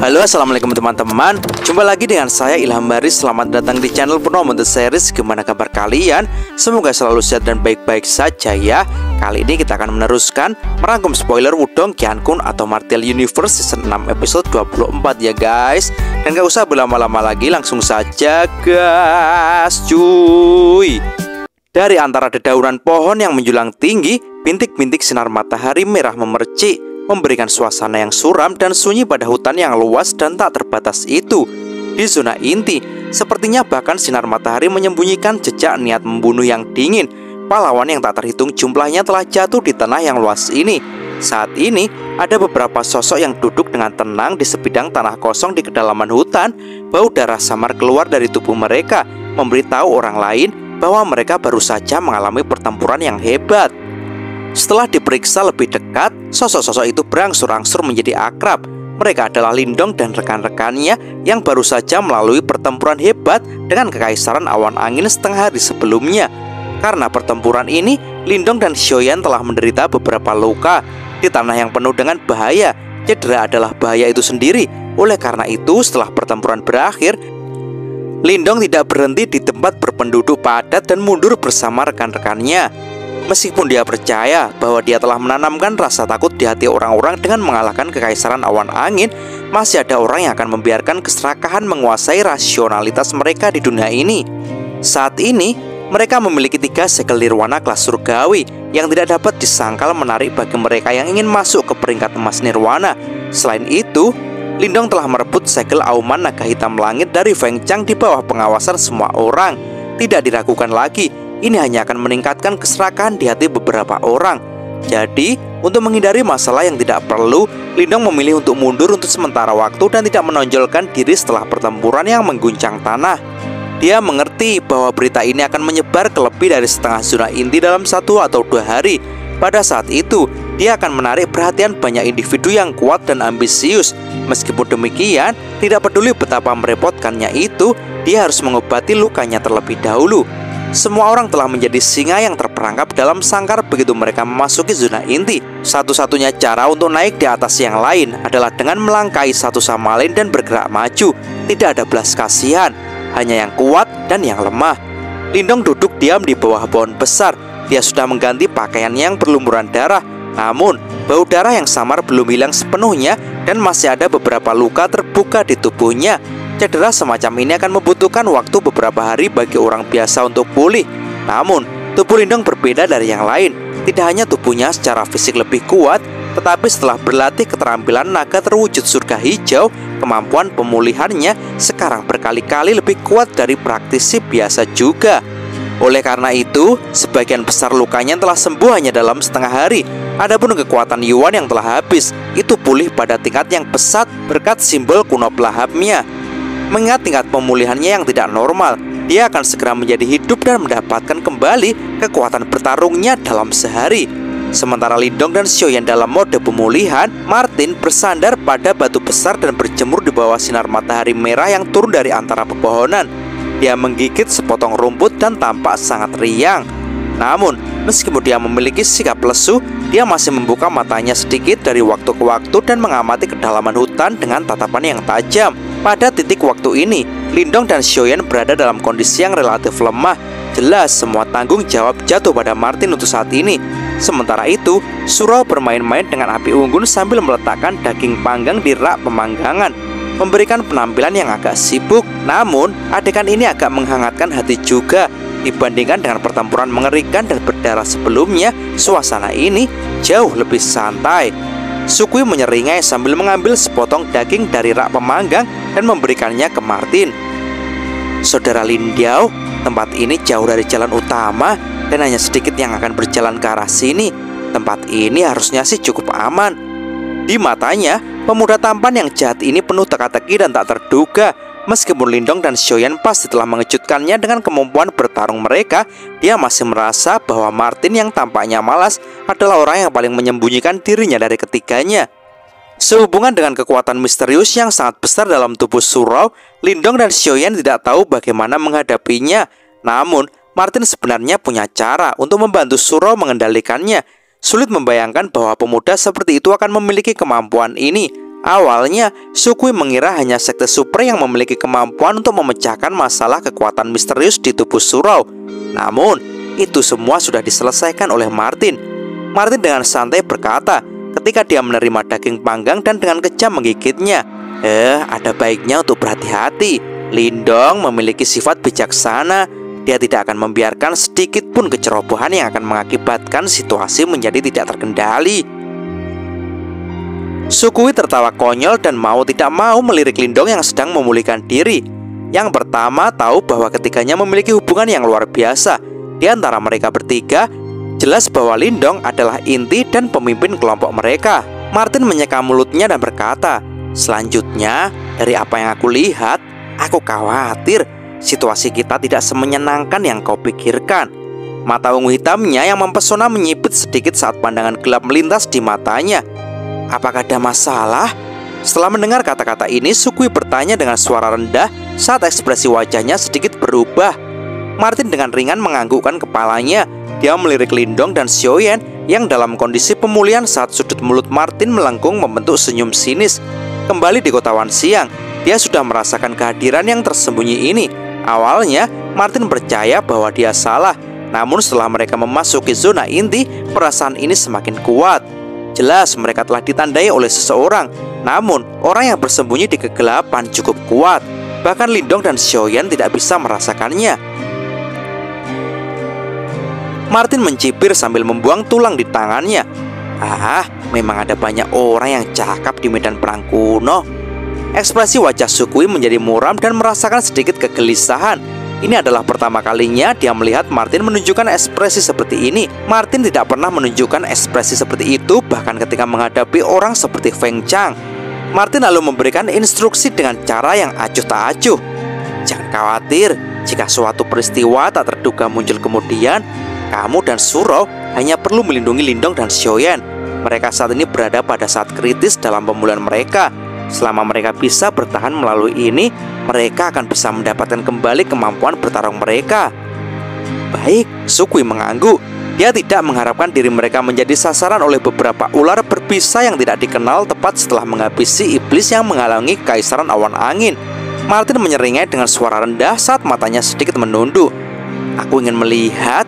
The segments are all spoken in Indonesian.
Halo assalamualaikum teman-teman. Jumpa lagi dengan saya Ilham Baris. Selamat datang di channel Purnomo The Series. Gimana kabar kalian? Semoga selalu sehat dan baik-baik saja ya. Kali ini kita akan meneruskan Merangkum spoiler Wudong Kiankun atau Martial Universe Season 6 episode 24 ya guys. Dan gak usah berlama-lama lagi Langsung saja guys Cuy. Dari antara dedaunan pohon yang menjulang tinggi Bintik-bintik sinar matahari merah memercik memberikan suasana yang suram dan sunyi pada hutan yang luas dan tak terbatas itu. Di zona inti, sepertinya bahkan sinar matahari menyembunyikan jejak niat membunuh yang dingin. Pahlawan yang tak terhitung jumlahnya telah jatuh di tanah yang luas ini. Saat ini, ada beberapa sosok yang duduk dengan tenang di sebidang tanah kosong di kedalaman hutan. Bau darah samar keluar dari tubuh mereka, memberitahu orang lain bahwa mereka baru saja mengalami pertempuran yang hebat. Setelah diperiksa lebih dekat, sosok-sosok itu berangsur-angsur menjadi akrab. Mereka adalah Lindong dan rekan-rekannya yang baru saja melalui pertempuran hebat dengan kekaisaran awan angin setengah hari sebelumnya. Karena pertempuran ini, Lindong dan Xiaoyan telah menderita beberapa luka di tanah yang penuh dengan bahaya. Cedera adalah bahaya itu sendiri. Oleh karena itu, setelah pertempuran berakhir, Lindong tidak berhenti di tempat berpenduduk padat dan mundur bersama rekan-rekannya. Meskipun dia percaya bahwa dia telah menanamkan rasa takut di hati orang-orang dengan mengalahkan kekaisaran awan angin, masih ada orang yang akan membiarkan keserakahan menguasai rasionalitas mereka di dunia ini. Saat ini, mereka memiliki tiga segel nirwana kelas surgawi yang tidak dapat disangkal menarik bagi mereka yang ingin masuk ke peringkat emas nirwana. Selain itu, Lindong telah merebut segel auman naga hitam langit dari Feng Chang di bawah pengawasan semua orang. Tidak diragukan lagi ini hanya akan meningkatkan keserakahan di hati beberapa orang. Jadi, untuk menghindari masalah yang tidak perlu, Lindong memilih untuk mundur untuk sementara waktu dan tidak menonjolkan diri setelah pertempuran yang mengguncang tanah. Dia mengerti bahwa berita ini akan menyebar ke lebih dari setengah zona inti dalam satu atau dua hari. Pada saat itu, dia akan menarik perhatian banyak individu yang kuat dan ambisius. Meskipun demikian, tidak peduli betapa merepotkannya itu, dia harus mengobati lukanya terlebih dahulu. Semua orang telah menjadi singa yang terperangkap dalam sangkar begitu mereka memasuki zona inti. Satu-satunya cara untuk naik di atas yang lain adalah dengan melangkahi satu sama lain dan bergerak maju. Tidak ada belas kasihan, hanya yang kuat dan yang lemah. Lindong duduk diam di bawah pohon besar. Dia sudah mengganti pakaiannya yang berlumuran darah. Namun, bau darah yang samar belum hilang sepenuhnya dan masih ada beberapa luka terbuka di tubuhnya. Cedera semacam ini akan membutuhkan waktu beberapa hari bagi orang biasa untuk pulih. Namun, tubuh Lindong berbeda dari yang lain. Tidak hanya tubuhnya secara fisik lebih kuat, tetapi setelah berlatih keterampilan naga terwujud surga hijau, kemampuan pemulihannya sekarang berkali-kali lebih kuat dari praktisi biasa juga. Oleh karena itu, sebagian besar lukanya telah sembuh hanya dalam setengah hari. Adapun kekuatan Yuan yang telah habis, itu pulih pada tingkat yang pesat berkat simbol kuno pelahapnya. Mengingat tingkat pemulihannya yang tidak normal, dia akan segera menjadi hidup dan mendapatkan kembali kekuatan bertarungnya dalam sehari. Sementara Lindong dan Xiaoyan dalam mode pemulihan, Martin bersandar pada batu besar dan berjemur di bawah sinar matahari merah yang turun dari antara pepohonan. Dia menggigit sepotong rumput dan tampak sangat riang. Namun, meskipun dia memiliki sikap lesu, dia masih membuka matanya sedikit dari waktu ke waktu dan mengamati kedalaman hutan dengan tatapan yang tajam. Pada titik waktu ini, Lindong dan Xiaoyan berada dalam kondisi yang relatif lemah. Jelas semua tanggung jawab jatuh pada Martin untuk saat ini. Sementara itu, Surau bermain-main dengan api unggun sambil meletakkan daging panggang di rak pemanggangan memberikan penampilan yang agak sibuk. Namun, adegan ini agak menghangatkan hati juga. Dibandingkan dengan pertempuran mengerikan dan berdarah sebelumnya, suasana ini jauh lebih santai. Sukui menyeringai sambil mengambil sepotong daging dari rak pemanggang dan memberikannya ke Martin. Saudara Lindiao, tempat ini jauh dari jalan utama dan hanya sedikit yang akan berjalan ke arah sini. Tempat ini harusnya sih cukup aman. Di matanya, pemuda tampan yang jahat ini penuh teka-teki dan tak terduga. Meskipun Lindong dan Xiaoyan pasti telah mengejutkannya dengan kemampuan bertarung mereka, dia masih merasa bahwa Martin yang tampaknya malas adalah orang yang paling menyembunyikan dirinya dari ketiganya. Sehubungan dengan kekuatan misterius yang sangat besar dalam tubuh Surau, Lindong dan Xiaoyan tidak tahu bagaimana menghadapinya. Namun, Martin sebenarnya punya cara untuk membantu Surau mengendalikannya. Sulit membayangkan bahwa pemuda seperti itu akan memiliki kemampuan ini. Awalnya, Sukui mengira hanya sekte super yang memiliki kemampuan untuk memecahkan masalah kekuatan misterius di tubuh surau. Namun, itu semua sudah diselesaikan oleh Martin. Martin dengan santai berkata ketika dia menerima daging panggang dan dengan kejam menggigitnya. Eh, ada baiknya untuk berhati-hati. Lindong memiliki sifat bijaksana. Dia tidak akan membiarkan sedikit pun kecerobohan yang akan mengakibatkan situasi menjadi tidak terkendali. Sukui tertawa konyol dan mau tidak mau melirik Lindong yang sedang memulihkan diri. Yang pertama tahu bahwa ketiganya memiliki hubungan yang luar biasa. Di antara mereka bertiga, jelas bahwa Lindong adalah inti dan pemimpin kelompok mereka. Martin menyeka mulutnya dan berkata, Selanjutnya, dari apa yang aku lihat, aku khawatir situasi kita tidak semenyenangkan yang kau pikirkan. Mata ungu hitamnya yang mempesona menyipit sedikit saat pandangan gelap melintas di matanya. Apakah ada masalah? Setelah mendengar kata-kata ini, Sukui bertanya dengan suara rendah saat ekspresi wajahnya sedikit berubah. Martin dengan ringan menganggukkan kepalanya. Dia melirik Lindong dan Xiaoyan yang dalam kondisi pemulihan saat sudut mulut Martin melengkung membentuk senyum sinis. Kembali di kota Wan Siang, dia sudah merasakan kehadiran yang tersembunyi ini. Awalnya, Martin percaya bahwa dia salah. Namun setelah mereka memasuki zona inti, perasaan ini semakin kuat. Jelas mereka telah ditandai oleh seseorang Namun orang yang bersembunyi di kegelapan cukup kuat. Bahkan Lindong dan Xiaoyan tidak bisa merasakannya. Martin mencibir sambil membuang tulang di tangannya. Ah, memang ada banyak orang yang cakap di medan perang kuno. Ekspresi wajah Sukui menjadi muram dan merasakan sedikit kegelisahan ini adalah pertama kalinya dia melihat Martin menunjukkan ekspresi seperti ini. Martin tidak pernah menunjukkan ekspresi seperti itu bahkan ketika menghadapi orang seperti Feng Chang. Martin lalu memberikan instruksi dengan cara yang acuh tak acuh. Jangan khawatir, jika suatu peristiwa tak terduga muncul kemudian, kamu dan Suro hanya perlu melindungi Lindong dan Xiaoyan. Mereka saat ini berada pada saat kritis dalam pemulihan mereka. Selama mereka bisa bertahan melalui ini, mereka akan bisa mendapatkan kembali kemampuan bertarung mereka. Baik, Sukui mengangguk. Dia tidak mengharapkan diri mereka menjadi sasaran oleh beberapa ular berbisa yang tidak dikenal tepat setelah menghabisi iblis yang menghalangi kaisaran awan angin. Martin menyeringai dengan suara rendah saat matanya sedikit menunduk. Aku ingin melihat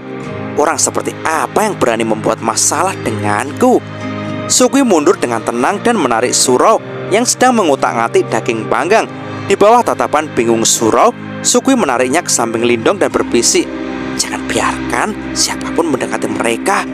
orang seperti apa yang berani membuat masalah denganku. Sukui mundur dengan tenang dan menarik surau yang sedang mengutak-ngatik daging panggang di bawah tatapan bingung surau, Sukui menariknya ke samping Lindong dan berbisik, Jangan biarkan siapa pun mendekati mereka.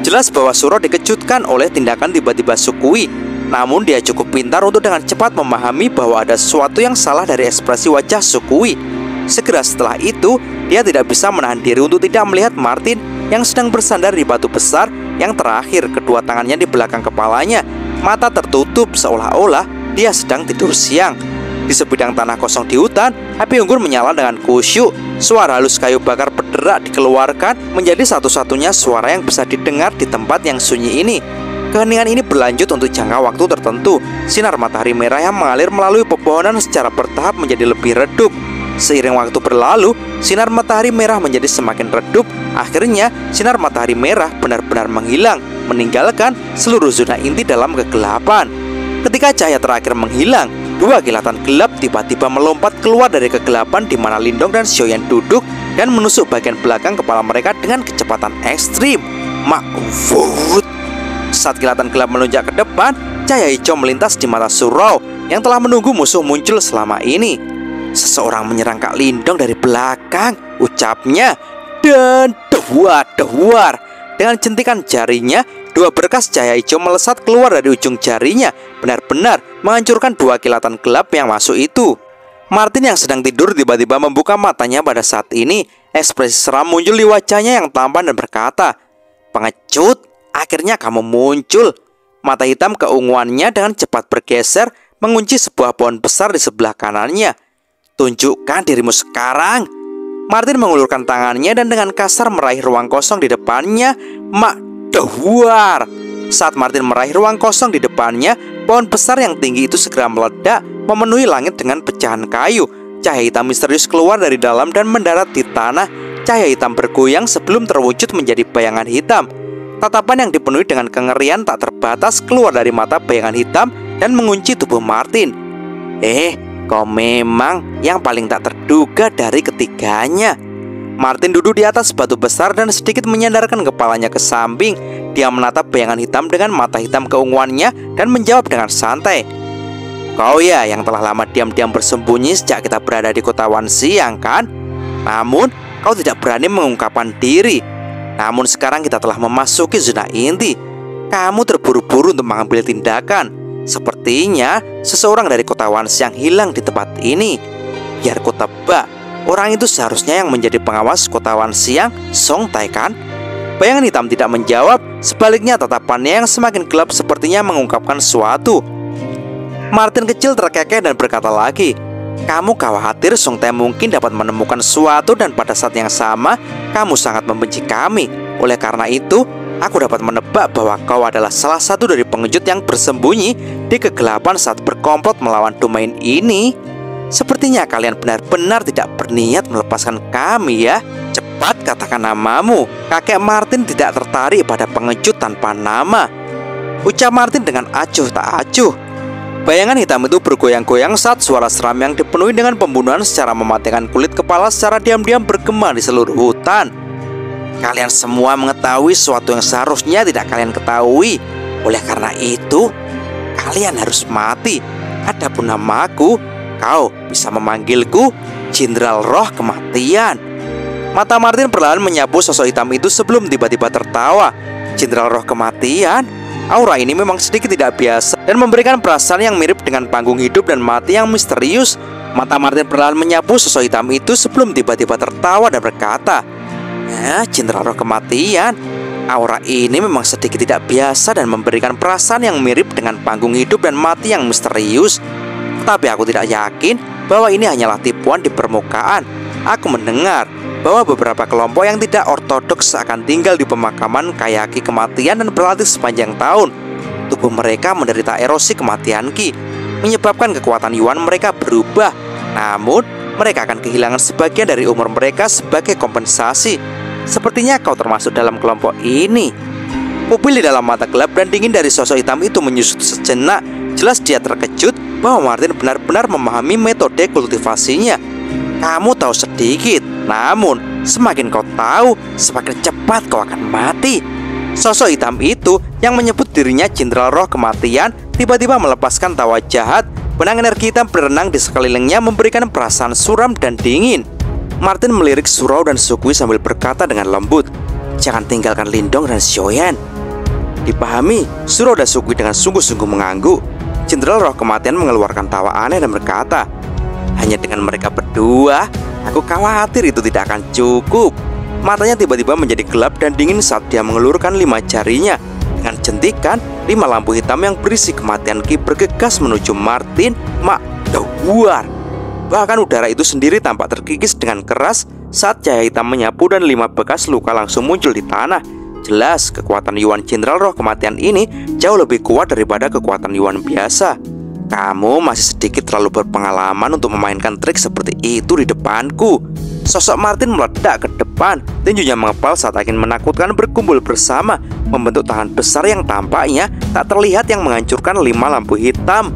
Jelas bahwa Surau dikejutkan oleh tindakan tiba-tiba Sukui. Namun dia cukup pintar untuk dengan cepat memahami bahwa ada sesuatu yang salah dari ekspresi wajah Sukui. Segera setelah itu, dia tidak bisa menahan diri untuk tidak melihat Martin yang sedang bersandar di batu besar yang terakhir kedua tangannya di belakang kepalanya. Mata tertutup seolah-olah dia sedang tidur siang. Di sebidang tanah kosong di hutan, api unggur menyala dengan kusyuk. Suara halus kayu bakar berderak dikeluarkan menjadi satu-satunya suara yang bisa didengar di tempat yang sunyi ini. Keheningan ini berlanjut untuk jangka waktu tertentu. Sinar matahari merah yang mengalir melalui pepohonan secara bertahap menjadi lebih redup. Seiring waktu berlalu, sinar matahari merah menjadi semakin redup. Akhirnya, sinar matahari merah benar-benar menghilang, meninggalkan seluruh zona inti dalam kegelapan. Ketika cahaya terakhir menghilang, Dua kilatan gelap tiba-tiba melompat keluar dari kegelapan di mana Lindong dan Xiaoyan duduk dan menusuk bagian belakang kepala mereka dengan kecepatan ekstrim. Makfut. Saat kilatan gelap melonjak ke depan, cahaya hijau melintas di mata Surau yang telah menunggu musuh muncul selama ini. Seseorang menyerang Kak Lindong dari belakang, ucapnya, dan dehuar, dehuar. Dengan jentikan jarinya, Dua berkas cahaya hijau melesat keluar dari ujung jarinya, benar-benar menghancurkan dua kilatan gelap yang masuk itu. Martin yang sedang tidur tiba-tiba membuka matanya pada saat ini. Ekspresi seram muncul di wajahnya yang tampan dan berkata, Pengecut, akhirnya kamu muncul. Mata hitam keunguannya dengan cepat bergeser mengunci sebuah pohon besar di sebelah kanannya. Tunjukkan dirimu sekarang. Martin mengulurkan tangannya dan dengan kasar meraih ruang kosong di depannya. Mak Dehuar! Saat Martin meraih ruang kosong di depannya, pohon besar yang tinggi itu segera meledak, memenuhi langit dengan pecahan kayu. Cahaya hitam misterius keluar dari dalam dan mendarat di tanah. Cahaya hitam bergoyang sebelum terwujud menjadi bayangan hitam. Tatapan yang dipenuhi dengan kengerian tak terbatas keluar dari mata bayangan hitam dan mengunci tubuh Martin. Eh, kau memang yang paling tak terduga dari ketiganya. Martin duduk di atas batu besar dan sedikit menyandarkan kepalanya ke samping. Dia menatap bayangan hitam dengan mata hitam keunguannya dan menjawab dengan santai. Kau ya yang telah lama diam-diam bersembunyi sejak kita berada di kota Wan Siang kan? Namun kau tidak berani mengungkapkan diri. Namun sekarang kita telah memasuki zona inti. Kamu terburu-buru untuk mengambil tindakan. Sepertinya seseorang dari kota Wan Siang hilang di tempat ini. Biar ku tebak, Orang itu seharusnya yang menjadi pengawas kota Wan Siang, Song Tai kan? Bayangan hitam tidak menjawab, sebaliknya tatapannya yang semakin gelap sepertinya mengungkapkan sesuatu. Martin kecil terkekeh dan berkata lagi, kamu khawatir Song Tai mungkin dapat menemukan sesuatu dan pada saat yang sama kamu sangat membenci kami. Oleh karena itu, aku dapat menebak bahwa kau adalah salah satu dari pengejut yang bersembunyi di kegelapan saat berkomplot melawan domain ini. Sepertinya kalian benar-benar tidak berniat melepaskan kami ya. Cepat katakan namamu. Kakek Martin tidak tertarik pada pengecut tanpa nama. Ucap Martin dengan acuh tak acuh. Bayangan hitam itu bergoyang-goyang saat suara seram yang dipenuhi dengan pembunuhan secara mematikan kulit kepala secara diam-diam bergema di seluruh hutan. Kalian semua mengetahui sesuatu yang seharusnya tidak kalian ketahui. Oleh karena itu, kalian harus mati. Adapun namaku Kau bisa memanggilku Jenderal Roh Kematian. Mata Martin perlahan menyapu sosok hitam itu sebelum tiba-tiba tertawa. Jenderal Roh Kematian? Aura ini memang sedikit tidak biasa dan memberikan perasaan yang mirip dengan panggung hidup dan mati yang misterius. Mata Martin perlahan menyapu sosok hitam itu sebelum tiba-tiba tertawa dan berkata, Ya, Jenderal Roh Kematian, aura ini memang sedikit tidak biasa dan memberikan perasaan yang mirip dengan panggung hidup dan mati yang misterius. Tapi aku tidak yakin bahwa ini hanyalah tipuan di permukaan. Aku mendengar bahwa beberapa kelompok yang tidak ortodoks akan tinggal di pemakaman kayaki kematian dan berlatih sepanjang tahun. Tubuh mereka menderita erosi kematian Ki, menyebabkan kekuatan Yuan mereka berubah. Namun, mereka akan kehilangan sebagian dari umur mereka sebagai kompensasi. Sepertinya kau termasuk dalam kelompok ini. Pupil di dalam mata gelap dan dingin dari sosok hitam itu menyusut sejenak. Jelas dia terkejut bahwa Martin benar-benar memahami metode kultivasinya. Kamu tahu sedikit, namun semakin kau tahu, semakin cepat kau akan mati. Sosok hitam itu yang menyebut dirinya Jenderal Roh Kematian tiba-tiba melepaskan tawa jahat. Benang energi hitam berenang di sekelilingnya memberikan perasaan suram dan dingin. Martin melirik surau dan Sukui sambil berkata dengan lembut, Jangan tinggalkan Lindong dan Xiaoyan. Dipahami, Surau dan Sukui dengan sungguh-sungguh mengangguk. Jenderal Roh Kematian mengeluarkan tawa aneh dan berkata, "Hanya dengan mereka berdua, aku khawatir itu tidak akan cukup." Matanya tiba-tiba menjadi gelap dan dingin saat dia mengelurkan lima jarinya. Dengan jentikan, lima lampu hitam yang berisi kematian Ki bergegas menuju Martin Mak Dawar. Bahkan udara itu sendiri tampak terkikis dengan keras saat cahaya hitam menyapu dan lima bekas luka langsung muncul di tanah. Jelas kekuatan Yuan Jenderal Roh Kematian ini jauh lebih kuat daripada kekuatan Yuan biasa. Kamu masih sedikit terlalu berpengalaman untuk memainkan trik seperti itu di depanku. Sosok Martin meledak ke depan, tinjunya mengepal saat ingin menakutkan berkumpul bersama, membentuk tangan besar yang tampaknya tak terlihat yang menghancurkan lima lampu hitam.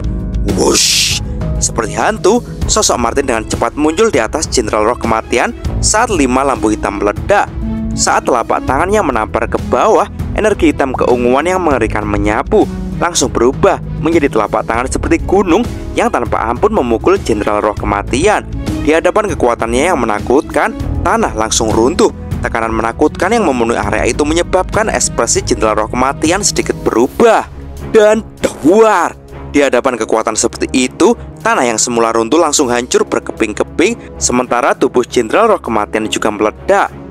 Wush! Seperti hantu, sosok Martin dengan cepat muncul di atas Jenderal Roh Kematian saat lima lampu hitam meledak. Saat telapak tangannya menampar ke bawah, energi hitam keunguan yang mengerikan menyapu langsung berubah menjadi telapak tangan seperti gunung yang tanpa ampun memukul Jenderal Roh Kematian. Di hadapan kekuatannya yang menakutkan, tanah langsung runtuh. Tekanan menakutkan yang memenuhi area itu menyebabkan ekspresi Jenderal Roh Kematian sedikit berubah dan duar. Di hadapan kekuatan seperti itu, tanah yang semula runtuh langsung hancur berkeping-keping, sementara tubuh Jenderal Roh Kematian juga meledak.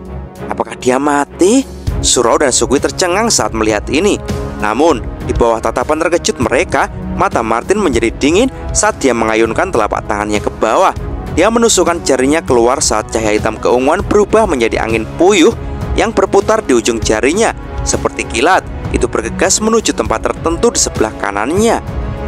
Apakah dia mati? Surau dan Sugui tercengang saat melihat ini. Namun, di bawah tatapan terkejut mereka, mata Martin menjadi dingin saat dia mengayunkan telapak tangannya ke bawah. Dia menusukkan jarinya keluar saat cahaya hitam keunguan berubah menjadi angin puyuh yang berputar di ujung jarinya. Seperti kilat, itu bergegas menuju tempat tertentu di sebelah kanannya.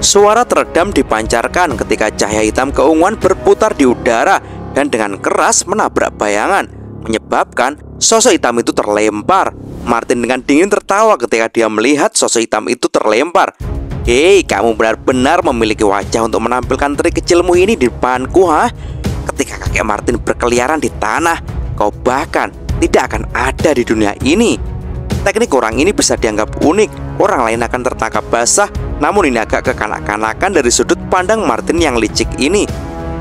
Suara teredam dipancarkan ketika cahaya hitam keunguan berputar di udara dan dengan keras menabrak bayangan, menyebabkan Sosok hitam itu terlempar. Martin dengan dingin tertawa ketika dia melihat sosok hitam itu terlempar. Hei, kamu benar-benar memiliki wajah untuk menampilkan trik kecilmu ini di depanku, ha? Ketika kakek Martin berkeliaran di tanah, kau bahkan tidak akan ada di dunia ini. Teknik orang ini bisa dianggap unik, orang lain akan tertangkap basah, namun ini agak kekanak-kanakan dari sudut pandang Martin yang licik ini.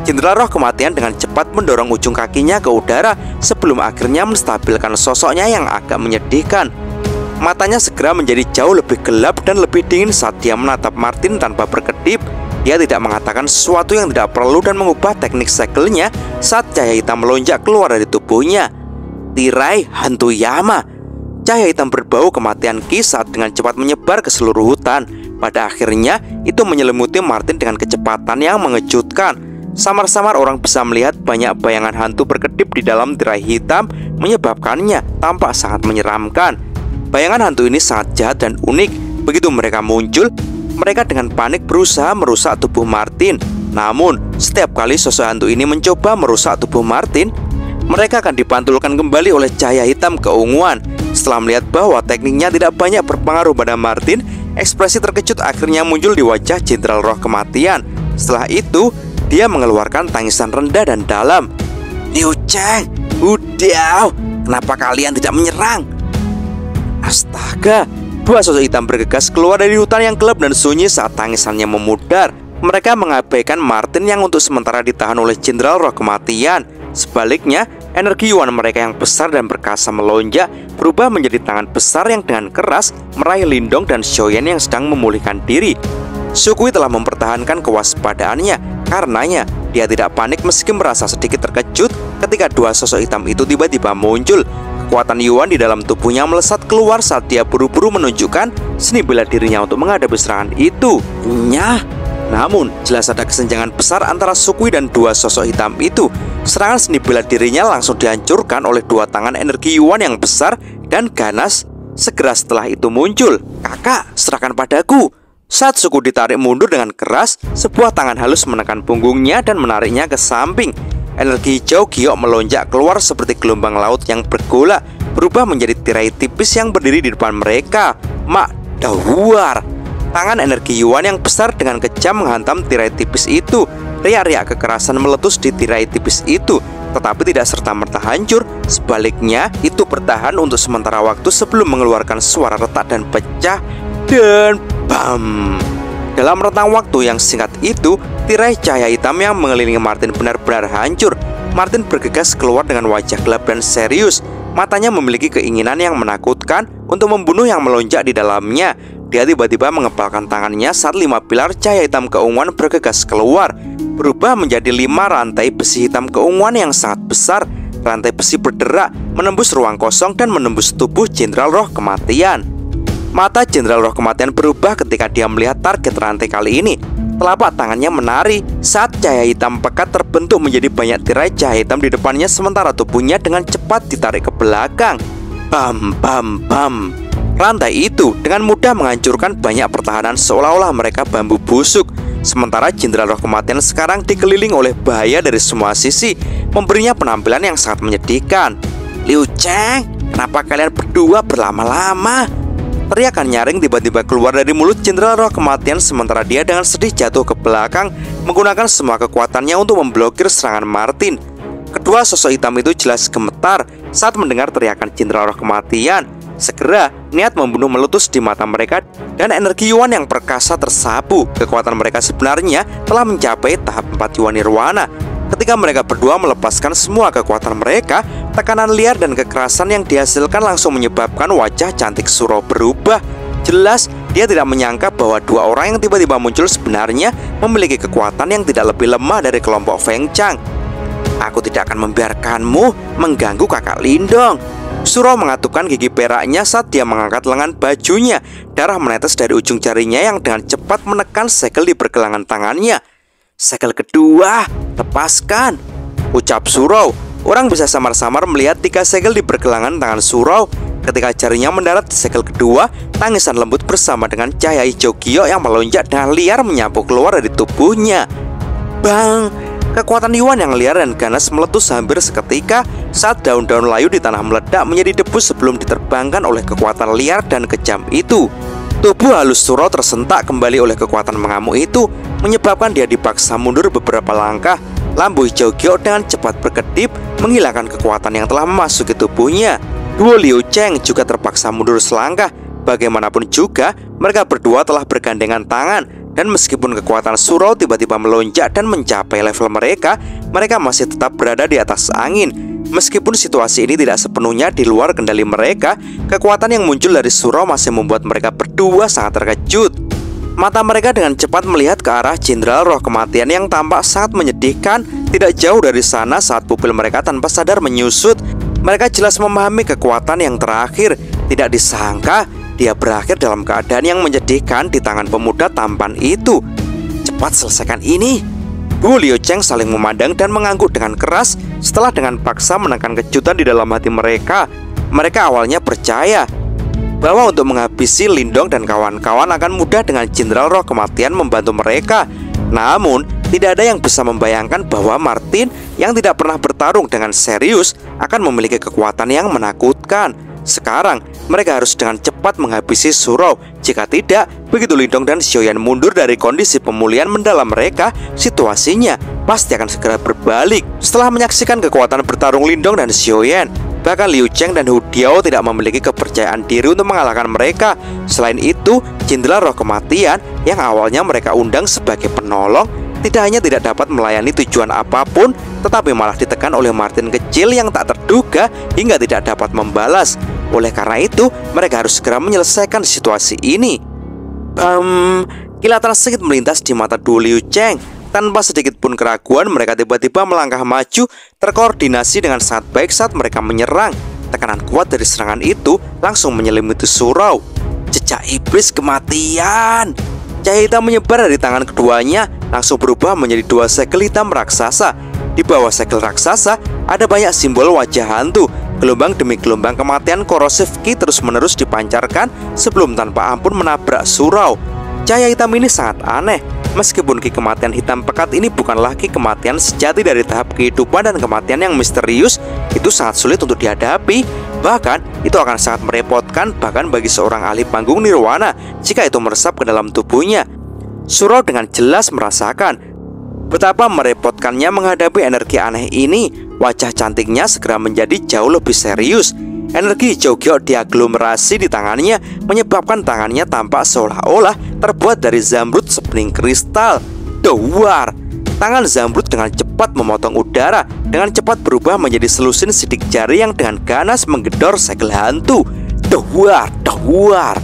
Jenderal Roh Kematian dengan cepat mendorong ujung kakinya ke udara sebelum akhirnya menstabilkan sosoknya yang agak menyedihkan. Matanya segera menjadi jauh lebih gelap dan lebih dingin saat dia menatap Martin tanpa berkedip. Dia tidak mengatakan sesuatu yang tidak perlu dan mengubah teknik segelnya saat cahaya hitam melonjak keluar dari tubuhnya. Tirai hantu Yama. Cahaya hitam berbau kematian kisat dengan cepat menyebar ke seluruh hutan. Pada akhirnya, itu menyelimuti Martin dengan kecepatan yang mengejutkan. Samar-samar orang bisa melihat banyak bayangan hantu berkedip di dalam tirai hitam, menyebabkannya tampak sangat menyeramkan. Bayangan hantu ini sangat jahat dan unik. Begitu mereka muncul, mereka dengan panik berusaha merusak tubuh Martin. Namun, setiap kali sosok hantu ini mencoba merusak tubuh Martin, mereka akan dipantulkan kembali oleh cahaya hitam keunguan. Setelah melihat bahwa tekniknya tidak banyak berpengaruh pada Martin, ekspresi terkejut akhirnya muncul di wajah Jenderal Roh Kematian. Setelah itu, dia mengeluarkan tangisan rendah dan dalam. Liu Cheng, udah, kenapa kalian tidak menyerang? Astaga, dua sosok hitam bergegas keluar dari hutan yang gelap dan sunyi saat tangisannya memudar. Mereka mengabaikan Martin yang untuk sementara ditahan oleh Jenderal Roh Kematian. Sebaliknya, energi yuan mereka yang besar dan perkasa melonjak berubah menjadi tangan besar yang dengan keras meraih Lindong dan Xiaoyan yang sedang memulihkan diri. Sukui telah mempertahankan kewaspadaannya, karenanya dia tidak panik meski merasa sedikit terkejut ketika dua sosok hitam itu tiba-tiba muncul. Kekuatan Yuan di dalam tubuhnya melesat keluar saat dia buru-buru menunjukkan seni bela dirinya untuk menghadapi serangan itu. Nyah! Namun, jelas ada kesenjangan besar antara Sukui dan dua sosok hitam itu. Serangan seni bela dirinya langsung dihancurkan oleh dua tangan energi Yuan yang besar dan ganas. Segera setelah itu muncul, "Kakak, serahkan padaku!" Saat Suku ditarik mundur dengan keras, sebuah tangan halus menekan punggungnya dan menariknya ke samping. Energi hijau giok melonjak keluar seperti gelombang laut yang bergolak Berubah menjadi tirai tipis yang berdiri di depan mereka. Mak Dahuar Tangan energi Yuan yang besar dengan kejam menghantam tirai tipis itu. Riak-riak kekerasan meletus di tirai tipis itu Tetapi tidak serta-merta hancur. Sebaliknya, itu bertahan untuk sementara waktu sebelum mengeluarkan suara retak dan pecah Dan BAM dalam rentang waktu yang singkat itu, tirai cahaya hitam yang mengelilingi Martin benar-benar hancur. Martin bergegas keluar dengan wajah gelap dan serius. Matanya memiliki keinginan yang menakutkan untuk membunuh yang melonjak di dalamnya. Dia tiba-tiba mengepalkan tangannya saat lima pilar cahaya hitam keunguan bergegas keluar, berubah menjadi lima rantai besi hitam keunguan yang sangat besar. Rantai besi berderak, menembus ruang kosong dan menembus tubuh Jenderal Roh Kematian. Mata Jenderal Roh Kematian berubah ketika dia melihat target rantai kali ini. Telapak tangannya menari saat cahaya hitam pekat terbentuk menjadi banyak tirai cahaya hitam di depannya sementara tubuhnya dengan cepat ditarik ke belakang. Bam, bam, bam. Rantai itu dengan mudah menghancurkan banyak pertahanan seolah-olah mereka bambu busuk. Sementara Jenderal Roh Kematian sekarang dikeliling oleh bahaya dari semua sisi, memberinya penampilan yang sangat menyedihkan. Liu Cheng, kenapa kalian berdua berlama-lama? Teriakan nyaring tiba-tiba keluar dari mulut Jenderal Roh Kematian sementara dia dengan sedih jatuh ke belakang menggunakan semua kekuatannya untuk memblokir serangan Martin. Kedua sosok hitam itu jelas gemetar saat mendengar teriakan Jenderal Roh Kematian. Segera, niat membunuh meletus di mata mereka dan energi Yuan yang perkasa tersapu. Kekuatan mereka sebenarnya telah mencapai tahap 4 Yuan Nirwana Ketika mereka berdua melepaskan semua kekuatan mereka, tekanan liar dan kekerasan yang dihasilkan langsung menyebabkan wajah cantik Suro berubah. Jelas, dia tidak menyangka bahwa dua orang yang tiba-tiba muncul sebenarnya memiliki kekuatan yang tidak lebih lemah dari kelompok Feng Chang. Aku tidak akan membiarkanmu mengganggu kakak Lindong. Suro mengatupkan gigi peraknya saat dia mengangkat lengan bajunya. Darah menetes dari ujung jarinya yang dengan cepat menekan segel di pergelangan tangannya. Segel kedua, lepaskan. Ucap Surau. Orang bisa samar-samar melihat tiga segel di pergelangan tangan Surau. Ketika jarinya mendarat di segel kedua, tangisan lembut bersama dengan cahaya hijau giok yang melonjak dengan liar menyapu keluar dari tubuhnya. Bang! Kekuatan Yuan yang liar dan ganas meletus hampir seketika saat daun-daun layu di tanah meledak menjadi debu sebelum diterbangkan oleh kekuatan liar dan kejam itu. Tubuh halus Surau tersentak kembali oleh kekuatan mengamuk itu Menyebabkan dia dipaksa mundur beberapa langkah. Lampu hijau Gyo dengan cepat berkedip Menghilangkan kekuatan yang telah memasuki tubuhnya. Duo Liu Cheng juga terpaksa mundur selangkah. Bagaimanapun juga mereka berdua telah bergandengan tangan. Dan meskipun kekuatan Surau tiba-tiba melonjak dan mencapai level mereka Mereka masih tetap berada di atas angin Meskipun situasi ini tidak sepenuhnya di luar kendali mereka, kekuatan yang muncul dari Suro masih membuat mereka berdua sangat terkejut. Mata mereka dengan cepat melihat ke arah Jenderal Roh Kematian yang tampak sangat menyedihkan tidak jauh dari sana saat pupil mereka tanpa sadar menyusut. Mereka jelas memahami kekuatan yang terakhir. Tidak disangka dia berakhir dalam keadaan yang menyedihkan di tangan pemuda tampan itu. Cepat selesaikan ini, Bu Liu Cheng saling memandang dan mengangguk dengan keras setelah dengan paksa menekan kejutan di dalam hati mereka. Mereka awalnya percaya bahwa untuk menghabisi Lindong dan kawan-kawan akan mudah dengan Jenderal Roh Kematian membantu mereka. Namun, tidak ada yang bisa membayangkan bahwa Martin yang tidak pernah bertarung dengan serius akan memiliki kekuatan yang menakutkan. Sekarang, mereka harus dengan cepat menghabisi Surau. Jika tidak, begitu Lindong dan Xiaoyan mundur dari kondisi pemulihan mendalam mereka, situasinya pasti akan segera berbalik. Setelah menyaksikan kekuatan bertarung Lindong dan Xiaoyan, bahkan Liu Cheng dan Hu Diao tidak memiliki kepercayaan diri untuk mengalahkan mereka. Selain itu, Jenderal Roh Kematian yang awalnya mereka undang sebagai penolong tidak hanya tidak dapat melayani tujuan apa pun, tetapi malah ditekan oleh Martin kecil yang tak terduga hingga tidak dapat membalas. Oleh karena itu, mereka harus segera menyelesaikan situasi ini. Um, kilatan sedikit melintas di mata Du Liu Cheng. Tanpa sedikit pun keraguan, mereka tiba-tiba melangkah maju, terkoordinasi dengan sangat baik saat mereka menyerang. Tekanan kuat dari serangan itu langsung menyelimuti surau. Jejak iblis kematian. Cahaya hitam menyebar dari tangan keduanya langsung berubah menjadi dua segel hitam raksasa. Di bawah segel raksasa ada banyak simbol wajah hantu. Gelombang demi gelombang kematian korosif Ki terus-menerus dipancarkan sebelum tanpa ampun menabrak surau. Cahaya hitam ini sangat aneh. Meskipun ki kematian hitam pekat ini bukanlah ki kematian sejati dari tahap kehidupan dan kematian yang misterius, itu sangat sulit untuk dihadapi. Bahkan, itu akan sangat merepotkan bahkan bagi seorang ahli panggung nirwana jika itu meresap ke dalam tubuhnya. Surau dengan jelas merasakan betapa merepotkannya menghadapi energi aneh ini. Wajah cantiknya segera menjadi jauh lebih serius. Energi hijau giok diaglomerasi di tangannya menyebabkan tangannya tampak seolah-olah terbuat dari zamrud sebening kristal. Dewar! Tangan Zamrud dengan cepat memotong udara Dengan cepat berubah menjadi selusin sidik jari yang dengan ganas menggedor segel hantu Dewar, dewar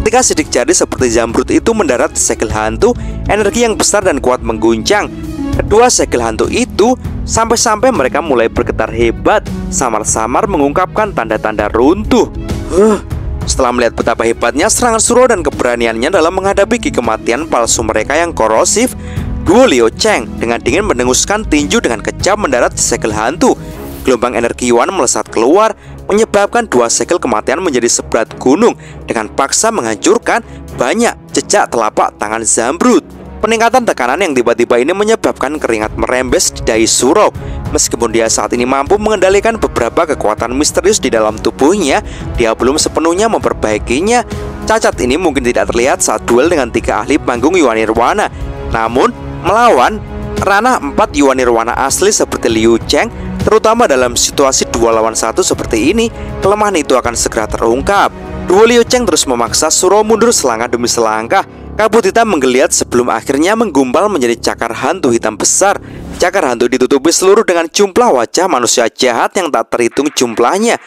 Ketika sidik jari seperti Zamrud itu mendarat di segel hantu Energi yang besar dan kuat mengguncang Kedua segel hantu itu Sampai-sampai mereka mulai bergetar hebat Samar-samar mengungkapkan tanda-tanda runtuh huh. Setelah melihat betapa hebatnya serangan Suro dan keberaniannya dalam menghadapi kematian palsu mereka yang korosif, Duo Liu Cheng dengan dingin menenguskan tinju dengan kejam mendarat di segel hantu. Gelombang energi Yuan melesat keluar, menyebabkan dua segel kematian menjadi seberat gunung dengan paksa menghancurkan banyak jejak telapak tangan Zamrud. Peningkatan tekanan yang tiba-tiba ini menyebabkan keringat merembes di dahi Surau. Meskipun dia saat ini mampu mengendalikan beberapa kekuatan misterius di dalam tubuhnya, dia belum sepenuhnya memperbaikinya. Cacat ini mungkin tidak terlihat saat duel dengan tiga ahli panggung Yuan Nirwana. Namun, melawan ranah empat Yuan Nirwana asli seperti Liu Cheng Terutama dalam situasi dua lawan satu seperti ini Kelemahan itu akan segera terungkap Duo Liu Cheng terus memaksa Suro mundur selangkah demi selangkah Kabut hitam menggeliat sebelum akhirnya menggumpal menjadi cakar hantu hitam besar Cakar hantu ditutupi seluruh dengan jumlah wajah manusia jahat yang tak terhitung jumlahnya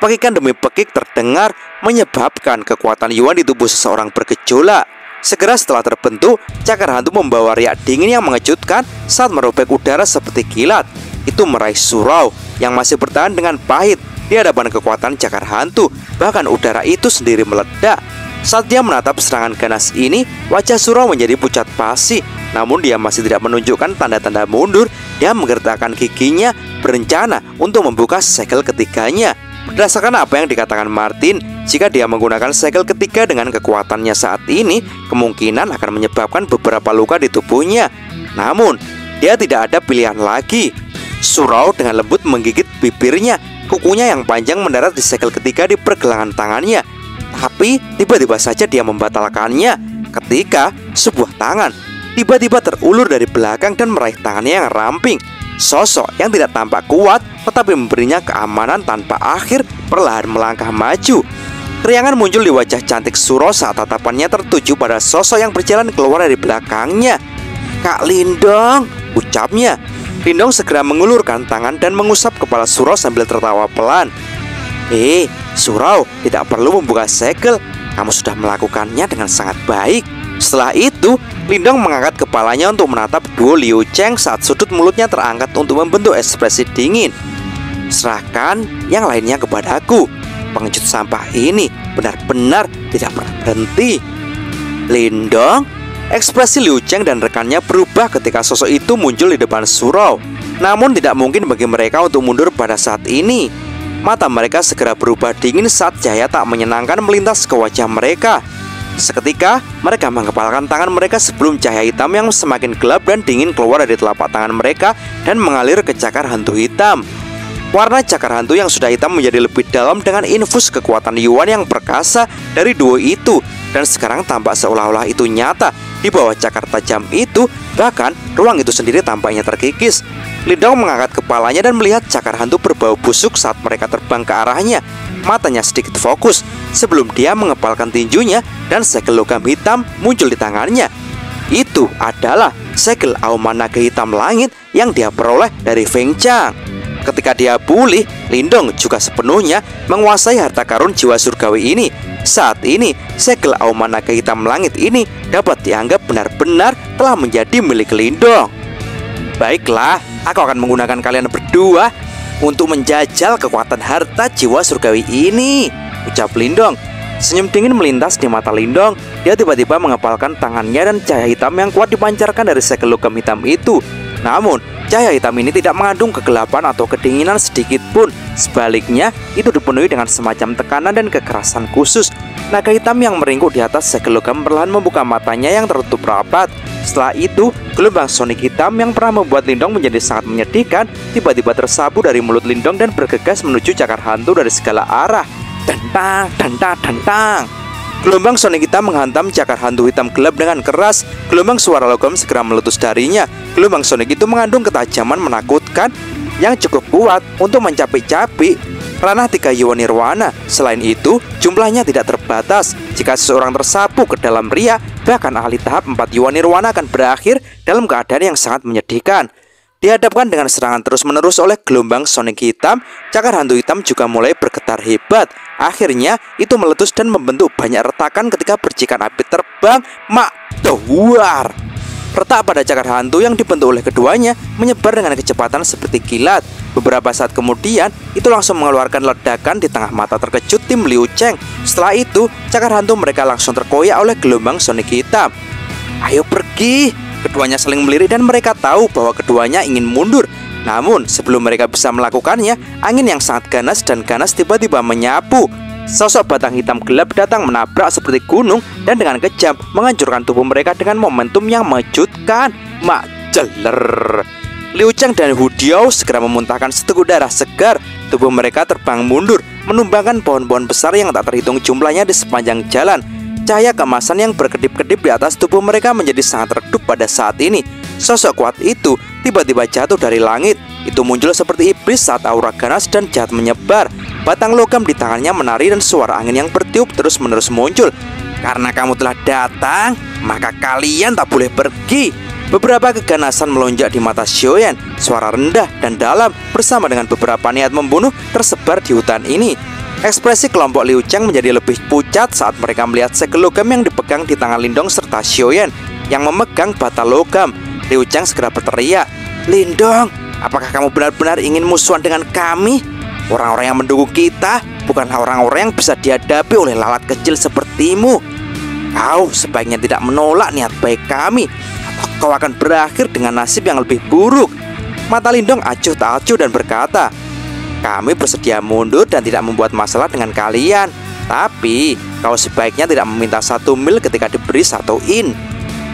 Pekikan demi pekik terdengar menyebabkan kekuatan Yuan di tubuh seseorang bergejolak Segera setelah terbentuk, cakar hantu membawa riak dingin yang mengejutkan saat merobek udara seperti kilat. Itu meraih surau yang masih bertahan dengan pahit di hadapan kekuatan cakar hantu. Bahkan udara itu sendiri meledak. Saat dia menatap serangan ganas ini, wajah surau menjadi pucat pasi. Namun dia masih tidak menunjukkan tanda-tanda mundur. Dia menggertakkan giginya berencana untuk membuka segel ketiganya. Berdasarkan apa yang dikatakan Martin, jika dia menggunakan segel ketiga dengan kekuatannya saat ini, kemungkinan akan menyebabkan beberapa luka di tubuhnya. Namun, dia tidak ada pilihan lagi. Surau dengan lembut menggigit bibirnya, kukunya yang panjang mendarat di segel ketiga di pergelangan tangannya. Tapi tiba-tiba saja dia membatalkannya ketika sebuah tangan tiba-tiba terulur dari belakang dan meraih tangannya yang ramping. Sosok yang tidak tampak kuat tetapi memberinya keamanan tanpa akhir perlahan melangkah maju. Keriangan muncul di wajah cantik Suro saat tatapannya tertuju pada sosok yang berjalan keluar dari belakangnya. Kak Lindong, ucapnya. Lindong segera mengulurkan tangan dan mengusap kepala Suro sambil tertawa pelan. Eh, Surau, tidak perlu membuka segel. Kamu sudah melakukannya dengan sangat baik. Setelah itu, Lindong mengangkat kepalanya untuk menatap duo Liu Cheng saat sudut mulutnya terangkat untuk membentuk ekspresi dingin. Serahkan yang lainnya kepadaku. Pengecut sampah ini benar-benar tidak pernah berhenti. Lindong, ekspresi Liu Cheng dan rekannya berubah ketika sosok itu muncul di depan surau. Namun tidak mungkin bagi mereka untuk mundur pada saat ini. Mata mereka segera berubah dingin saat cahaya tak menyenangkan melintas ke wajah mereka. Seketika, mereka mengepalkan tangan mereka sebelum cahaya hitam yang semakin gelap dan dingin keluar dari telapak tangan mereka dan mengalir ke cakar hantu hitam. Warna cakar hantu yang sudah hitam menjadi lebih dalam dengan infus kekuatan Yuan yang perkasa dari duo itu dan sekarang tampak seolah-olah itu nyata di bawah cakar tajam itu bahkan ruang itu sendiri tampaknya terkikis Lindong mengangkat kepalanya dan melihat cakar hantu berbau busuk saat mereka terbang ke arahnya matanya sedikit fokus sebelum dia mengepalkan tinjunya dan segel logam hitam muncul di tangannya itu adalah segel Aumanaga hitam langit yang dia peroleh dari Feng Chang Ketika dia pulih, Lindong juga sepenuhnya menguasai harta karun jiwa surgawi ini. Saat ini, segel Aumanaga hitam langit ini dapat dianggap benar-benar telah menjadi milik Lindong. Baiklah, aku akan menggunakan kalian berdua untuk menjajal kekuatan harta jiwa surgawi ini, ucap Lindong. Senyum dingin melintas di mata Lindong. Dia tiba-tiba mengepalkan tangannya dan cahaya hitam yang kuat dipancarkan dari segel hitam itu. Namun, cahaya hitam ini tidak mengandung kegelapan atau kedinginan sedikit pun. Sebaliknya, itu dipenuhi dengan semacam tekanan dan kekerasan khusus. Naga hitam yang meringkuk di atas segel perlahan membuka matanya yang tertutup rapat. Setelah itu, gelombang sonik hitam yang pernah membuat Lindong menjadi sangat menyedihkan tiba-tiba tersapu dari mulut Lindong dan bergegas menuju cakar hantu dari segala arah. Dentang, dentang, dentang. Gelombang sonik hitam menghantam cakar hantu hitam gelap dengan keras. Gelombang suara logam segera meletus darinya. Gelombang sonik itu mengandung ketajaman menakutkan yang cukup kuat untuk mencapai-capai ranah tiga Yuan Nirwana. Selain itu, jumlahnya tidak terbatas. Jika seseorang tersapu ke dalam ria, bahkan ahli tahap 4 Yuan Nirwana akan berakhir dalam keadaan yang sangat menyedihkan. Dihadapkan dengan serangan terus-menerus oleh gelombang sonik hitam, cakar hantu hitam juga mulai bergetar hebat. Akhirnya, itu meletus dan membentuk banyak retakan ketika percikan api terbang mak duar. Retak pada cakar hantu yang dibentuk oleh keduanya menyebar dengan kecepatan seperti kilat. Beberapa saat kemudian, itu langsung mengeluarkan ledakan di tengah mata terkejut tim Liu Cheng. Setelah itu, cakar hantu mereka langsung terkoyak oleh gelombang sonik hitam. Ayo pergi, Keduanya saling melirik dan mereka tahu bahwa keduanya ingin mundur. Namun, sebelum mereka bisa melakukannya, angin yang sangat ganas dan ganas tiba-tiba menyapu. Sosok batang hitam gelap datang menabrak seperti gunung dan dengan kejam menghancurkan tubuh mereka dengan momentum yang mengejutkan. Mak jeler. Liu Cheng dan Hu Diao segera memuntahkan seteguk darah segar. Tubuh mereka terbang mundur, menumbangkan pohon-pohon besar yang tak terhitung jumlahnya di sepanjang jalan. Cahaya kemasan yang berkedip-kedip di atas tubuh mereka menjadi sangat redup pada saat ini. Sosok kuat itu tiba-tiba jatuh dari langit. Itu muncul seperti iblis saat aura ganas dan jahat menyebar. Batang logam di tangannya menari dan suara angin yang bertiup terus-menerus muncul. Karena kamu telah datang, maka kalian tak boleh pergi. Beberapa keganasan melonjak di mata Xiaoyan. Suara rendah dan dalam bersama dengan beberapa niat membunuh tersebar di hutan ini. Ekspresi kelompok Liu Cheng menjadi lebih pucat saat mereka melihat segel logam yang dipegang di tangan Lindong serta Xiaoyan yang memegang bata logam. Liu Cheng segera berteriak, Lindong, apakah kamu benar-benar ingin musuhan dengan kami? Orang-orang yang mendukung kita bukanlah orang-orang yang bisa dihadapi oleh lalat kecil sepertimu. Kau sebaiknya tidak menolak niat baik kami, atau kau akan berakhir dengan nasib yang lebih buruk. Mata Lindong acuh tak acuh dan berkata, kami bersedia mundur dan tidak membuat masalah dengan kalian. Tapi, kau sebaiknya tidak meminta satu mil ketika diberi satu in.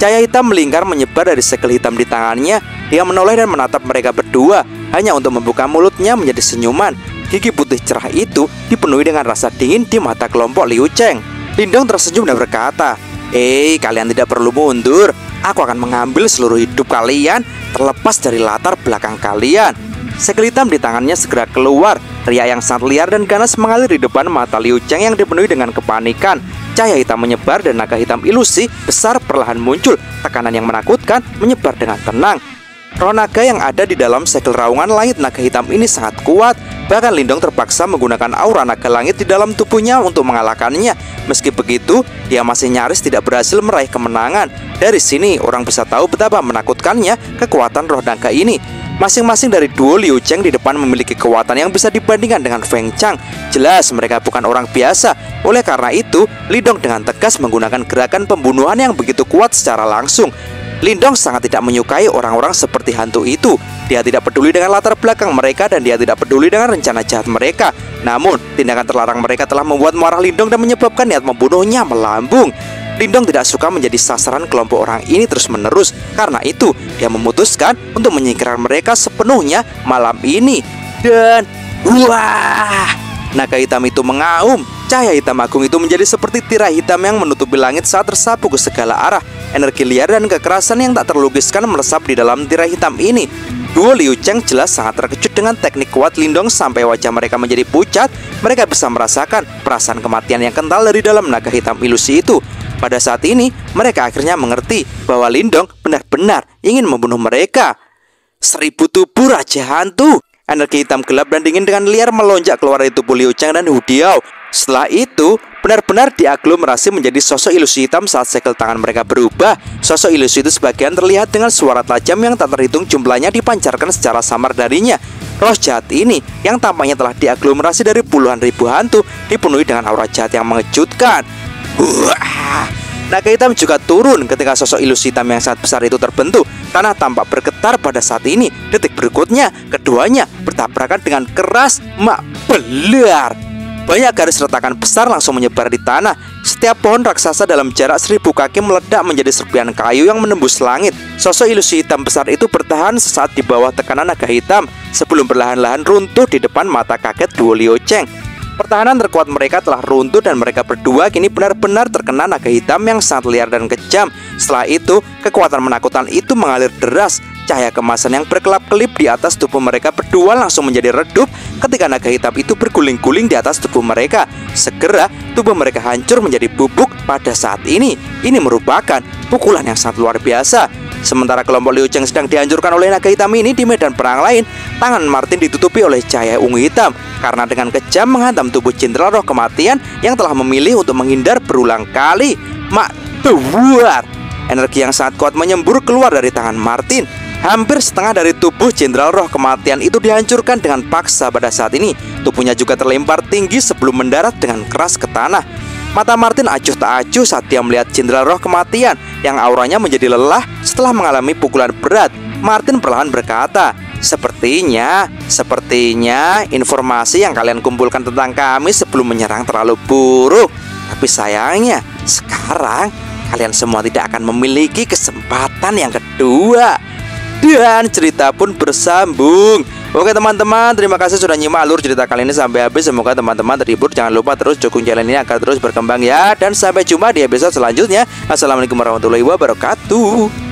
Cahaya hitam melingkar menyebar dari segel hitam di tangannya. Dia menoleh dan menatap mereka berdua, hanya untuk membuka mulutnya menjadi senyuman. Gigi putih cerah itu dipenuhi dengan rasa dingin di mata kelompok Liu Cheng. Lindong tersenyum dan berkata, Eh, kalian tidak perlu mundur. Aku akan mengambil seluruh hidup kalian terlepas dari latar belakang kalian. Segel hitam di tangannya segera keluar. Ria yang sangat liar dan ganas mengalir di depan mata Liu Cheng yang dipenuhi dengan kepanikan. Cahaya hitam menyebar dan naga hitam ilusi besar perlahan muncul. Tekanan yang menakutkan menyebar dengan tenang. Roh naga yang ada di dalam segel raungan langit naga hitam ini sangat kuat. Bahkan Lindong terpaksa menggunakan aura naga langit di dalam tubuhnya untuk mengalahkannya. Meski begitu, dia masih nyaris tidak berhasil meraih kemenangan. Dari sini, orang bisa tahu betapa menakutkannya kekuatan roh naga ini. Masing-masing dari duo Liu Cheng di depan memiliki kekuatan yang bisa dibandingkan dengan Feng Chang. Jelas mereka bukan orang biasa. Oleh karena itu, Lindong dengan tegas menggunakan gerakan pembunuhan yang begitu kuat secara langsung. Lindong sangat tidak menyukai orang-orang seperti hantu itu. Dia tidak peduli dengan latar belakang mereka dan dia tidak peduli dengan rencana jahat mereka. Namun, tindakan terlarang mereka telah membuat marah Lindong dan menyebabkan niat membunuhnya melambung. Lindong tidak suka menjadi sasaran kelompok orang ini terus-menerus. Karena itu, dia memutuskan untuk menyingkirkan mereka sepenuhnya malam ini. Dan wah, naga hitam itu mengaum. Cahaya hitam agung itu menjadi seperti tirai hitam yang menutupi langit saat tersapu ke segala arah. Energi liar dan kekerasan yang tak terlukiskan meresap di dalam tirai hitam ini. Duo Liu Cheng jelas sangat terkejut dengan teknik kuat Lindong sampai wajah mereka menjadi pucat. Mereka bisa merasakan perasaan kematian yang kental dari dalam naga hitam ilusi itu. Pada saat ini, mereka akhirnya mengerti bahwa Lindong benar-benar ingin membunuh mereka. Seribu tubuh Raja Hantu Energi hitam gelap dan dingin dengan liar melonjak keluar dari tubuh Liu Cheng dan Hu Diao. Setelah itu, benar-benar diaglomerasi menjadi sosok ilusi hitam saat segel tangan mereka berubah. Sosok ilusi itu sebagian terlihat dengan suara tajam yang tak terhitung jumlahnya dipancarkan secara samar darinya. Roh jahat ini yang tampaknya telah diaglomerasi dari puluhan ribu hantu dipenuhi dengan aura jahat yang mengejutkan. Naga hitam juga turun ketika sosok ilusi hitam yang sangat besar itu terbentuk. Tanah tampak bergetar pada saat ini. Detik berikutnya, keduanya bertabrakan dengan keras mak belar. Banyak garis retakan besar langsung menyebar di tanah. Setiap pohon raksasa dalam jarak seribu kaki meledak menjadi serpian kayu yang menembus langit. Sosok ilusi hitam besar itu bertahan sesaat di bawah tekanan naga hitam sebelum perlahan-lahan runtuh di depan mata kaget Duo Liu Cheng. Pertahanan terkuat mereka telah runtuh dan mereka berdua kini benar-benar terkena naga hitam yang sangat liar dan kejam. Setelah itu, kekuatan menakutkan itu mengalir deras. Cahaya kemasan yang berkelap-kelip di atas tubuh mereka berdua langsung menjadi redup ketika naga hitam itu berguling-guling di atas tubuh mereka. Segera, tubuh mereka hancur menjadi bubuk pada saat ini. Ini merupakan pukulan yang sangat luar biasa. Sementara kelompok Liu Cheng sedang dihancurkan oleh naga hitam ini di medan perang lain, tangan Martin ditutupi oleh cahaya ungu hitam karena dengan kejam menghantam tubuh jenderal roh kematian yang telah memilih untuk menghindar berulang kali. Mak buar. Energi yang sangat kuat menyembur keluar dari tangan Martin. Hampir setengah dari tubuh jenderal roh kematian itu dihancurkan dengan paksa pada saat ini. Tubuhnya juga terlempar tinggi sebelum mendarat dengan keras ke tanah. Mata Martin acuh tak acuh saat dia melihat jenderal roh kematian yang auranya menjadi lelah setelah mengalami pukulan berat. Martin perlahan berkata, Sepertinya, sepertinya informasi yang kalian kumpulkan tentang kami sebelum menyerang terlalu buruk. Tapi sayangnya, sekarang kalian semua tidak akan memiliki kesempatan yang kedua. Dan cerita pun bersambung. Oke teman-teman, terima kasih sudah nyimak alur cerita kali ini sampai habis. Semoga teman-teman terhibur. Jangan lupa terus dukung channel ini agar terus berkembang ya. Dan sampai jumpa di episode selanjutnya. Assalamualaikum warahmatullahi wabarakatuh.